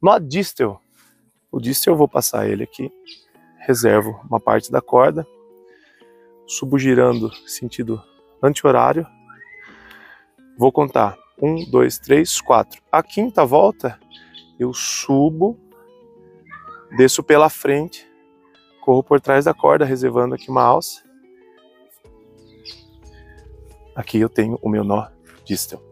Nó distel. O distel eu vou passar ele aqui, reservo uma parte da corda, subo girando sentido anti-horário, vou contar um, dois, três, quatro. A quinta volta eu subo, desço pela frente, corro por trás da corda, reservando aqui uma alça. Aqui eu tenho o meu nó distal.